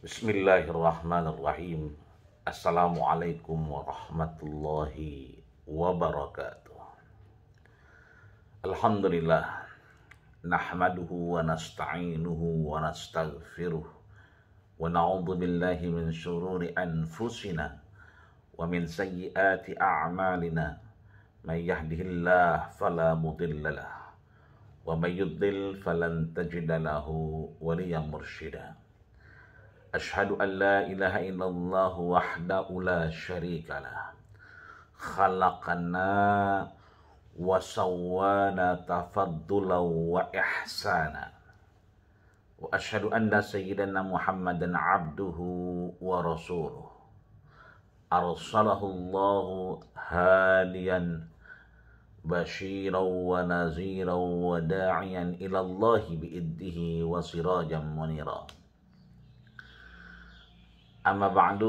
بسم الله الرحمن الرحيم السلام عليكم ورحمة الله وبركاته الحمد لله نحمده ونستعينه ونستغفره ونعوذ بالله من شرور أنفسنا ومن سيئات أعمالنا من يهده الله فلا مضل له ومن يضل فلن تجد له وليا مرشدا أشهد أن لا إله إلا الله وحده لا شريك له. خلقنا وسوانا تفضلا وإحسانا. وأشهد أن سيدنا محمدا عبده ورسوله. أرسله الله هاديا بشيرا ونذيرا وداعيا إلى الله بإده وسراجا منيرا. أما بعد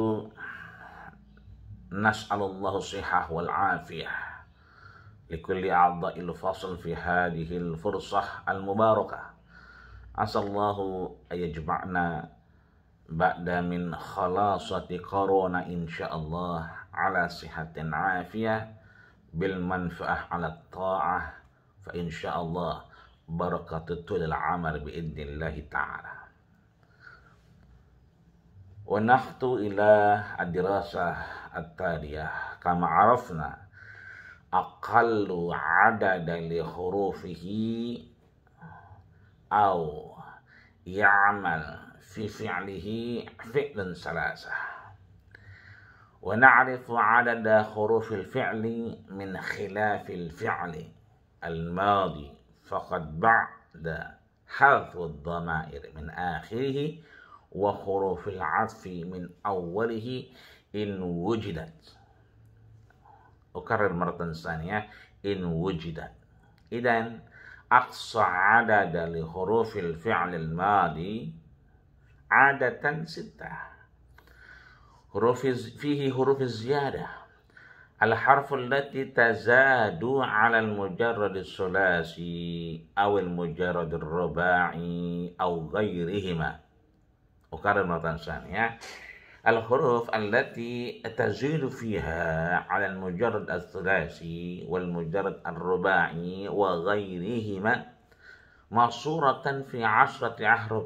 نسأل الله الصحة والعافية لكل أعضاء الفصل في هذه الفرصة المباركة. عسى الله أن يجمعنا بعد من خلاصة كورونا إن شاء الله على صحة عافية بالمنفعة على الطاعة فإن شاء الله بركة طول العمل بإذن الله تعالى. ونحت إلى الدراسة التالية. كما عرفنا أقل عدد لحروفه أو يعمل في فعله فعل ثلاثة. ونعرف عدد حروف الفعل من خلاف الفعل الماضي فقد بعد حذف الضمائر من آخره وحروف العطف من أوله إن وجدت. أكرر مرة ثانية. إن وجدت. إذا أقصى عدد لحروف الفعل الماضي عادة ستة. حروف فيه حروف الزيادة. الحرف التي تزاد على المجرد الثلاثي أو المجرد الرباعي أو غيرهما. أكرر ثانية. الحروف التي تزيد فيها على المجرد الثلاثي والمجرد الرباعي وغيرهما مصورة في عشرة أحرف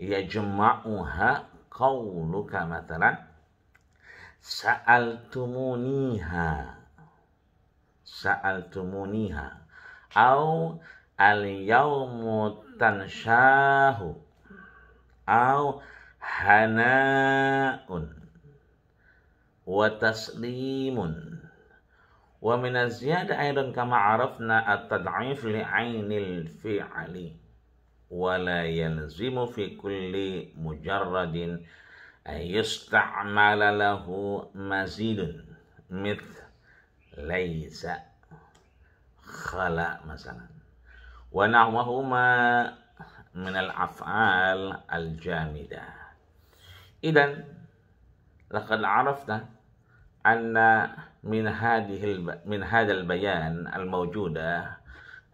يجمعها قولك مثلا سألتمونيها سألتمونيها أو اليوم تنشاه. أو هناء وتسليم. ومن الزيادة أيضا كما عرفنا التضعيف لعين الفعل ولا يلزم في كل مجرد أن يستعمل له مزيد مثل ليس خلا مثلا. ونحوهما من الأفعال الجامدة. إذا لقد عرفنا أن من هذه من هذا البيان الموجودة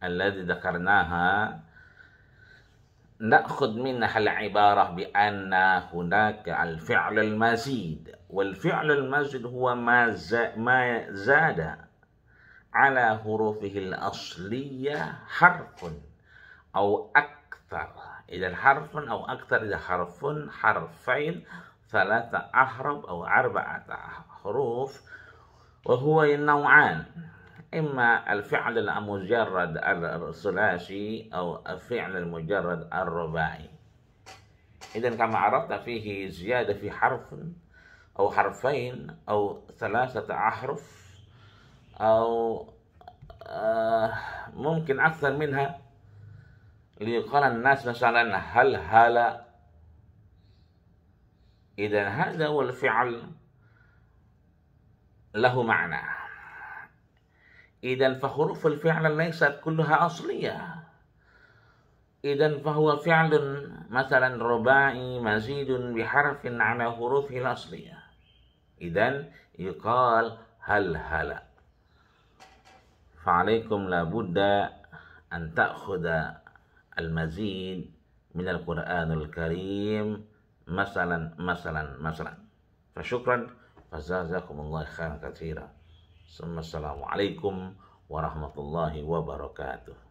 الذي ذكرناها نأخذ منها العبارة بأن هناك الفعل المزيد والفعل المزيد هو ما ما زاد على حروفه الأصلية حرف أو أكثر أكثر. إذا حرف أو أكثر إذا حرف حرفين ثلاثة أحرف أو أربعة حروف وهو نوعان إما الفعل المجرد الثلاثي أو الفعل المجرد الرباعي. إذا كما عرفت فيه زيادة في حرف أو حرفين أو ثلاثة أحرف أو آه، ممكن أكثر منها. ليقال الناس مثلا هل هلا إذا هذا هو الفعل له معنى. إذا فحروف الفعل ليست كلها أصلية. إذا فهو فعل مثلا رباعي مزيد بحرف على حروفه الأصلية. إذا يقال هل هلا فعليكم لابد أن تأخذ المزيد من القرآن الكريم. مثلا مثلا مثلا. فشكرا. فجزاكم الله خيرا كثيرا. ثم السلام عليكم ورحمة الله وبركاته.